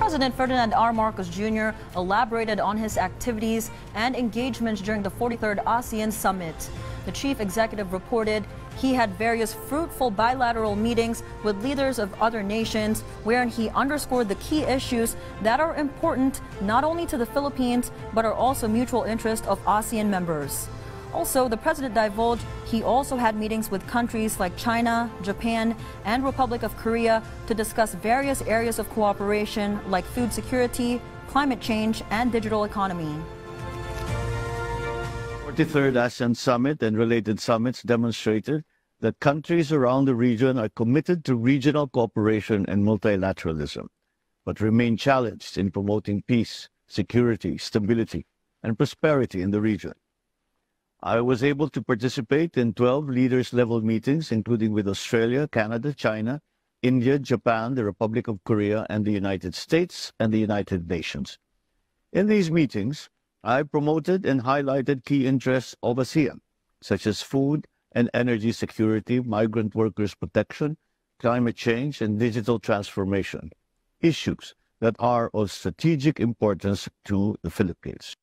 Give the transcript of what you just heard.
President Ferdinand R. Marcos Jr. elaborated on his activities and engagements during the 43rd ASEAN Summit. The chief executive reported he had various fruitful bilateral meetings with leaders of other nations, wherein he underscored the key issues that are important not only to the Philippines, but are also mutual interest of ASEAN members. Also, the president divulged he also had meetings with countries like China, Japan, and Republic of Korea to discuss various areas of cooperation like food security, climate change, and digital economy. 43rd ASEAN Summit and related summits demonstrated that countries around the region are committed to regional cooperation and multilateralism, but remain challenged in promoting peace, security, stability, and prosperity in the region. I was able to participate in 12 leaders level meetings, including with Australia, Canada, China, India, Japan, the Republic of Korea, and the United States and the United Nations. In these meetings, I promoted and highlighted key interests of ASEAN, such as food and energy security, migrant workers protection, climate change, and digital transformation, issues that are of strategic importance to the Philippines.